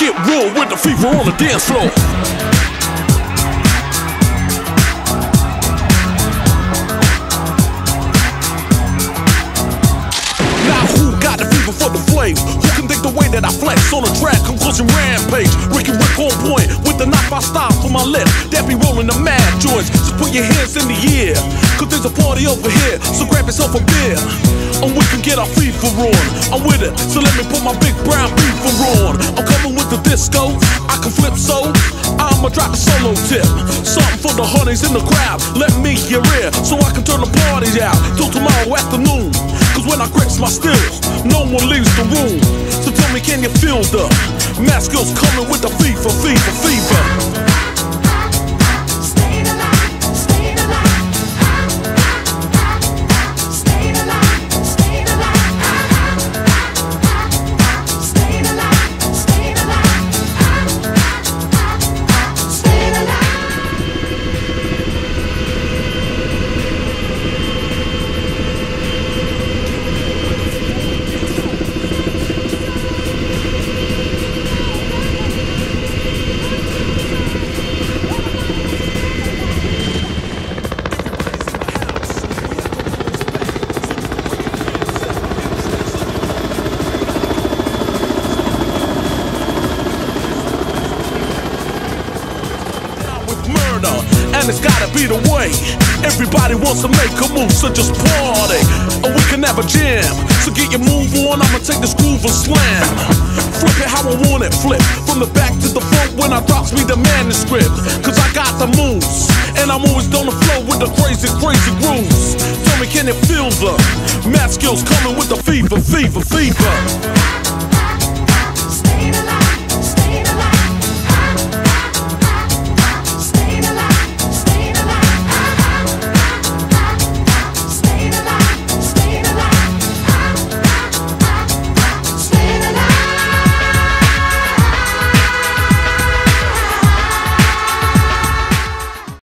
Get real with the fever on the dance floor. Now who got the fever for the flame? Who can think the way that I flex on a track? Conclusion rampage. Ricky Rick on point with the knife I style for my left. That be rolling the mad joints. Just put your hands in the air. Cause there's a party over here. So grab yourself a beer. And we can get our fever on. I'm with it. So let me put my big brown beaver on. I'm coming with the disco. I can flip so. I'ma drop a solo tip. Something for the honeys in the crowd. Let me your ear so I can turn the party out till tomorrow afternoon. Cause when I grips my stills, no one leaves the room. So tell me, can you feel the mask skills coming with the fever, fever, fever? And it's gotta be the way. Everybody wants to make a move, so just party, or we can have a jam. So get your move on, I'ma take this groove and slam. Flip it how I want it, flip from the back to the front when I drops me the manuscript. Cause I got the moves, and I'm always on the flow with the crazy, crazy grooves. Tell me, can it feel the math skills coming with the fever, fever, fever?